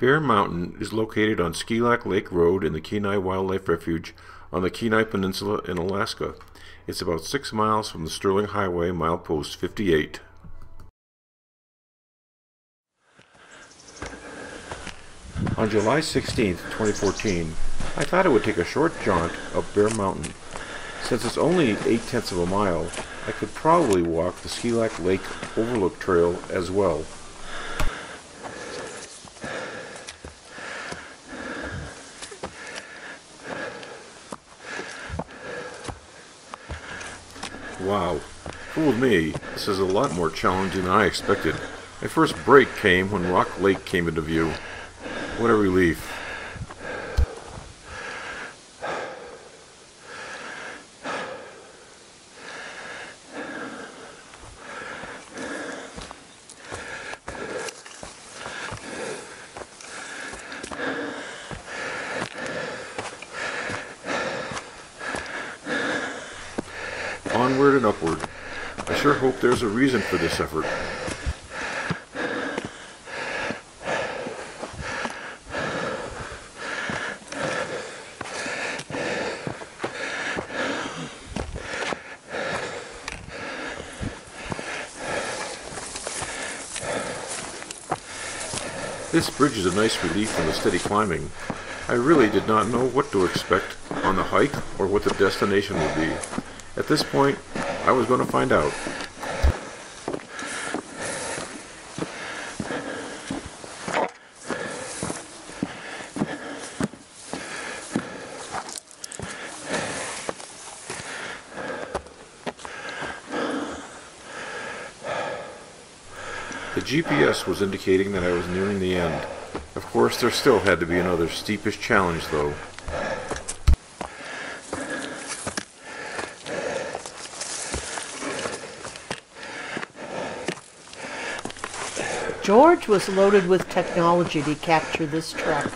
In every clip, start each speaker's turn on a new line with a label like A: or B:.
A: Bear Mountain is located on Skilak Lake Road in the Kenai Wildlife Refuge on the Kenai Peninsula in Alaska. It's about six miles from the Sterling Highway milepost 58. On July 16, 2014, I thought I would take a short jaunt up Bear Mountain. Since it's only 8 tenths of a mile, I could probably walk the Skilak Lake Overlook Trail as well. Wow, fooled me. This is a lot more challenging than I expected. My first break came when Rock Lake came into view. What a relief. Onward and upward. I sure hope there's a reason for this effort. This bridge is a nice relief from the steady climbing. I really did not know what to expect on the hike or what the destination would be. At this point, I was going to find out. The GPS was indicating that I was nearing the end. Of course, there still had to be another steepish challenge, though.
B: George was loaded with technology to capture this trek.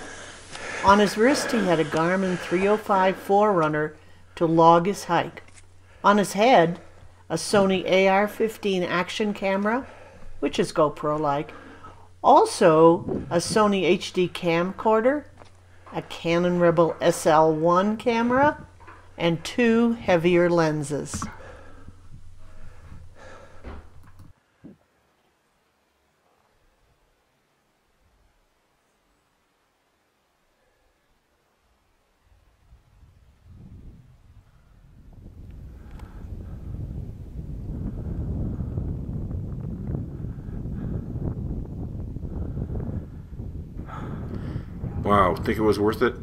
B: On his wrist, he had a Garmin 305 Forerunner to log his hike. On his head, a Sony AR 15 action camera, which is GoPro like. Also, a Sony HD camcorder, a Canon Rebel SL1 camera, and two heavier lenses.
A: Wow, think it was worth it?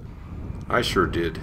A: I sure did.